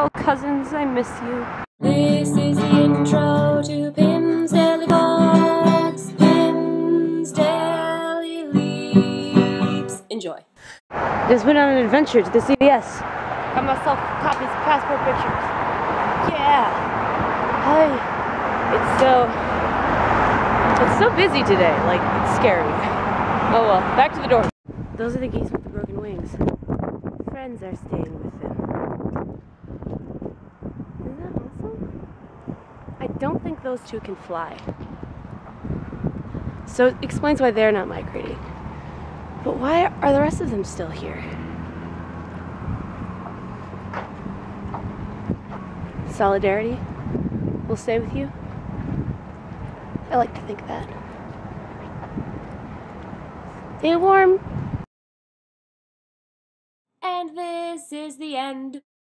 Oh, cousins, I miss you. This is the intro to Pim's Daily Vlogs. Pim's Daily Leaps. Enjoy. Just went on an adventure to the CVS. Got myself copies of passport pictures. Yeah. Hi. It's so. It's so busy today. Like, it's scary. Oh well, back to the door. Those are the geese with the broken wings. Friends are staying with them. Isn't that awesome? I don't think those two can fly. So it explains why they're not migrating. But why are the rest of them still here? Solidarity will stay with you? I like to think that. Stay warm. And this is the end.